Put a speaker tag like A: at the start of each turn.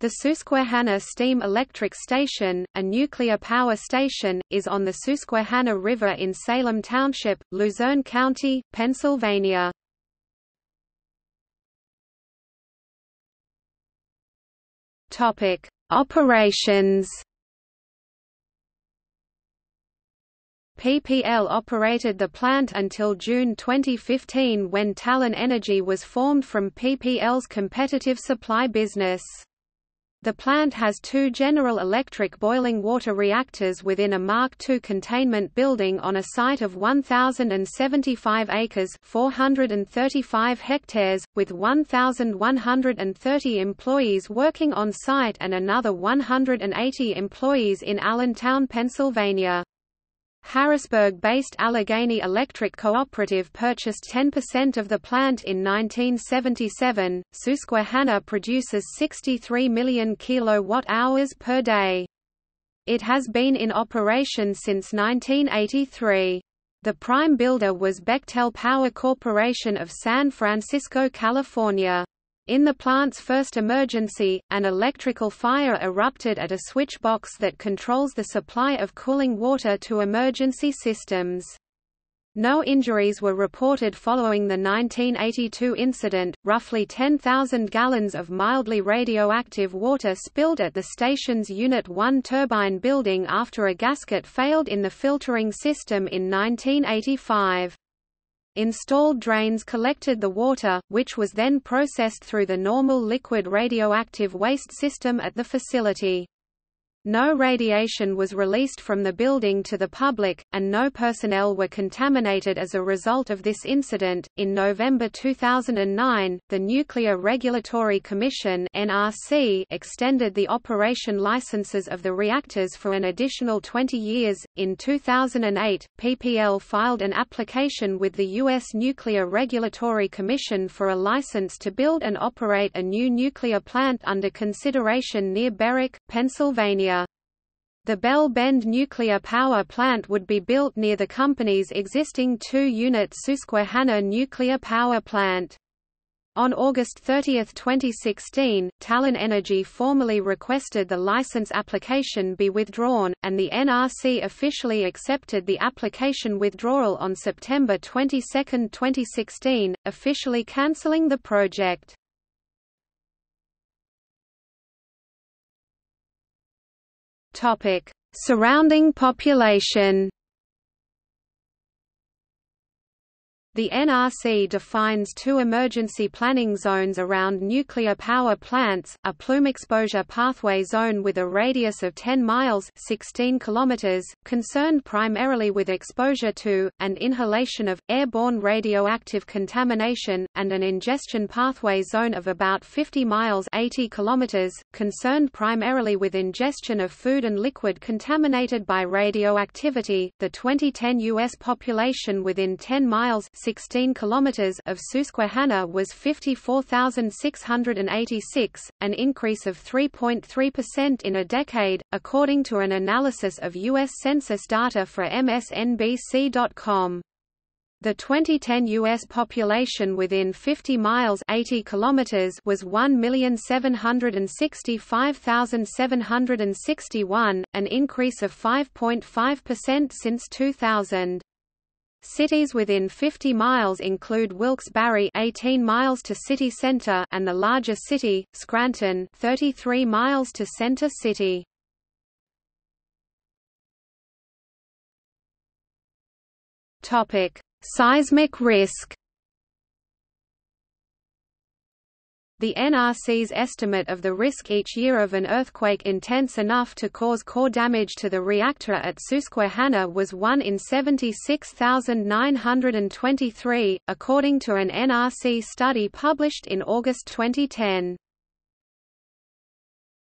A: The Susquehanna Steam Electric Station, a nuclear power station, is on the Susquehanna River in Salem Township, Luzerne County, Pennsylvania. Topic: Operations. PPL operated the plant until June 2015 when Talen Energy was formed from PPL's competitive supply business. The plant has two General Electric boiling water reactors within a Mark II containment building on a site of 1,075 acres 435 hectares, with 1,130 employees working on site and another 180 employees in Allentown, Pennsylvania. Harrisburg-based Allegheny Electric Cooperative purchased 10% of the plant in 1977. Susquehanna produces 63 million kilowatt-hours per day. It has been in operation since 1983. The prime builder was Bechtel Power Corporation of San Francisco, California. In the plant's first emergency, an electrical fire erupted at a switch box that controls the supply of cooling water to emergency systems. No injuries were reported following the 1982 incident. Roughly 10,000 gallons of mildly radioactive water spilled at the station's Unit 1 turbine building after a gasket failed in the filtering system in 1985. Installed drains collected the water, which was then processed through the normal liquid radioactive waste system at the facility. No radiation was released from the building to the public, and no personnel were contaminated as a result of this incident. In November 2009, the Nuclear Regulatory Commission (NRC) extended the operation licenses of the reactors for an additional 20 years. In 2008, PPL filed an application with the U.S. Nuclear Regulatory Commission for a license to build and operate a new nuclear plant under consideration near Berwick, Pennsylvania. The Bell Bend nuclear power plant would be built near the company's existing two-unit Susquehanna nuclear power plant. On August 30, 2016, Talen Energy formally requested the license application be withdrawn, and the NRC officially accepted the application withdrawal on September 22, 2016, officially cancelling the project. Topic: Surrounding population The NRC defines two emergency planning zones around nuclear power plants, a plume exposure pathway zone with a radius of 10 miles 16 kilometers, concerned primarily with exposure to, and inhalation of, airborne radioactive contamination, and an ingestion pathway zone of about 50 miles 80 kilometers, concerned primarily with ingestion of food and liquid contaminated by radioactivity. The 2010 U.S. population within 10 miles 16 kilometers of Susquehanna was 54,686, an increase of 3.3% in a decade, according to an analysis of U.S. Census data for MSNBC.com. The 2010 U.S. population within 50 miles 80 kilometers was 1,765,761, an increase of 5.5% since 2000. Cities within 50 miles include Wilkes-Barre 18 miles to city center and the largest city, Scranton 33 miles to center city. Topic: Seismic risk The NRC's estimate of the risk each year of an earthquake intense enough to cause core damage to the reactor at Susquehanna was 1 in 76,923, according to an NRC study published in August 2010.